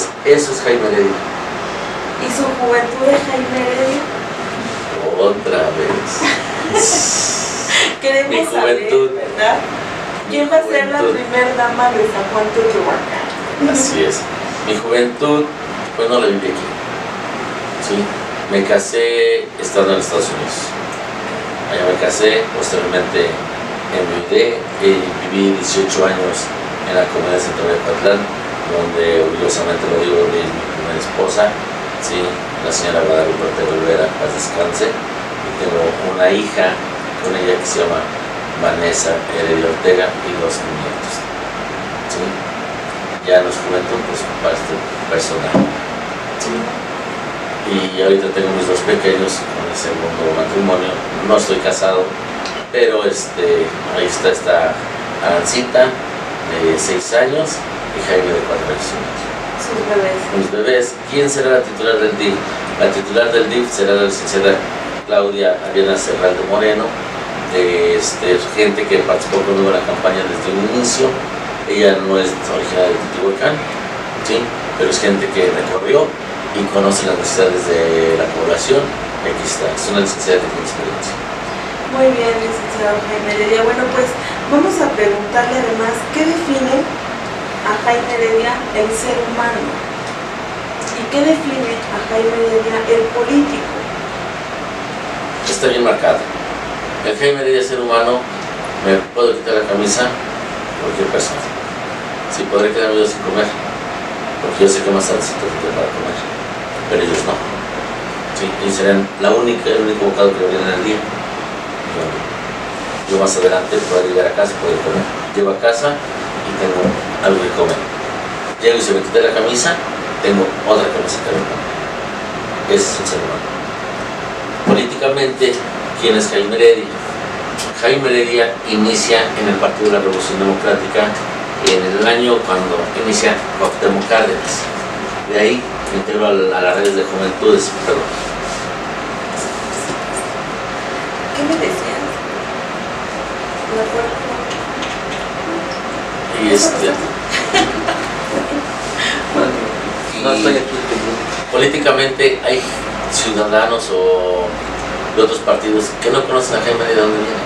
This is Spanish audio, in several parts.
Entonces, eso es Jaime Heredia. ¿Y su juventud de Jaime Heredia? Otra vez. Queremos Mi juventud. saber, ¿verdad? ¿Quién va a ser la juventud. primer dama de San Juan Teotihuacán? Así es. Mi juventud, pues no la viví aquí. ¿sí? Me casé estando en Estados Unidos. Allá me casé, posteriormente enviudé y viví 18 años en la comunidad central de Patlán, donde orgullosamente lo digo, es mi esposa, ¿sí? la señora Guadalupe Olvera, paz descanse. Y tengo una hija con ella que se llama Vanessa Heredia Ortega y dos nietos. ¿sí? ya no es juventud, pues parte personal. ¿sí? Y ahorita tengo mis dos pequeños con el segundo matrimonio. No estoy casado, pero este, ahí está esta Arancita de 6 años y Jaime de 4 años. Sus bebés. Mis bebés, ¿quién será la titular del DIF? La titular del DIF será la licenciada Claudia Ariana Serralde Moreno, de este, gente que participó conmigo en la campaña desde un inicio. Ella no es originaria de Teotihuacán, ¿sí? pero es gente que recorrió y conoce las necesidades de la población. Aquí está, es una licenciada que tiene experiencia. Muy bien, licenciado Jaime. Bueno, pues vamos a preguntarle además, ¿qué define a Jaime Heredia el ser humano? ¿Y qué define a Jaime Heredia el político? Está bien marcado. El Jaime Heredia ser humano, me puedo quitar la camisa cualquier persona. Sí, podré quedarme sin comer, porque yo sé que más se tendré para comer, pero ellos no. Sí, y serán la única, el único bocado que habrían en el día. Yo, yo más adelante podré llegar a casa y poder comer. Llego a casa y tengo algo que comer. Llego y se me quita la camisa, tengo otra me comer. Ese es el ser humano. Políticamente, ¿quién es Jaime Heredia? Jaime Heredia inicia en el Partido de la Revolución Democrática en el año cuando inicia Cuauhtémoc Cárdenas. De ahí me integro a, las redes de juventudes, perdón. ¿Qué me decías? ¿Me acuerdo? Y este, No estoy aquí políticamente hay ciudadanos o de otros partidos que no conocen a Jaime de dónde viene.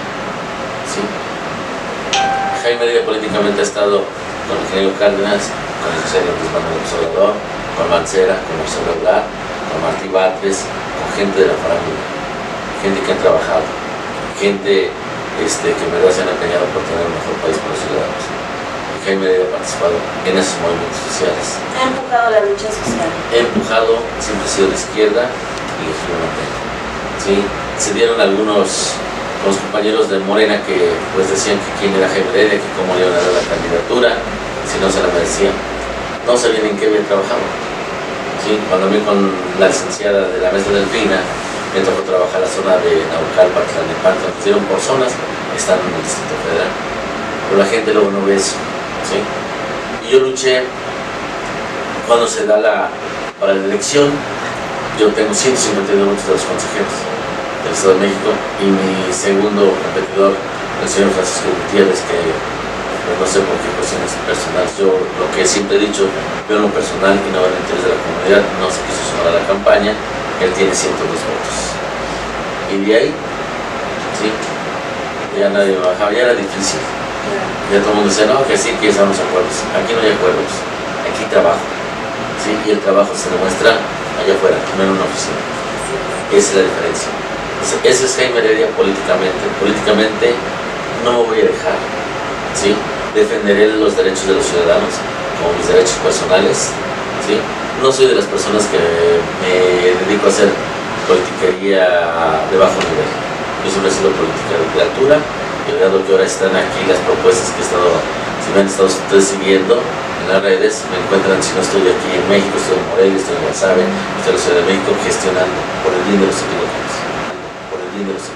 Jaime Heredia políticamente ha estado con el ingeniero Cárdenas, con el licenciado Luis Manuel López Obrador, con Mancera, con Marcelo Ebrard, con Martí Batres, con gente de la farándula, gente que ha trabajado, gente este, que en verdad se han empeñado por tener un mejor país para los ciudadanos. Jaime ha participado en esos movimientos sociales. Ha empujado la lucha social. He empujado, siempre he sido de izquierda y mantengo. ¿sí? Se dieron algunos los compañeros de Morena que pues decían que quién era Jaime Heredia, que cómo le iban a dar la candidatura, si no se la merecía. No sabían en qué había trabajado. ¿sí? Cuando a mí con la licenciada de la mesa delfina me tocó trabajar la zona de Naucalpan, Tlalnepantla, nos dieron por zonas, están en el Distrito Federal. Pero la gente luego no ve eso. Y yo luché cuando se da la, para la elección, yo tengo 152 votos de los consejeros del Estado de México y mi segundo competidor, el señor Francisco Gutiérrez, que no sé por qué cuestiones personales, yo lo que siempre he dicho, veo en lo personal y no en el interés de la comunidad, no se quiso sumar a la campaña, él tiene 102 votos. Y de ahí, sí, ya nadie bajaba, ya era difícil. Ya todo el mundo decía, no, que sí, que estamos acuerdos. Aquí no hay acuerdos, aquí trabajo. ¿sí? Y el trabajo se demuestra allá afuera, no en una oficina. Esa es la diferencia. Ese- Ese es Jaime Heredia políticamente. Políticamente no me voy a dejar. ¿sí? Defenderé los derechos de los ciudadanos como mis derechos personales. ¿sí? No soy de las personas que me dedico a hacer politiquería de bajo nivel. Yo siempre he sido política de altura y dado que ahora están aquí las propuestas que he estado, si me han estado siguiendo en las redes, me encuentran, si no estoy aquí en México, estoy en Morelia, estoy en Guasave, estoy en la Ciudad de México gestionando por el bien de los equivocados. Por el bien de los.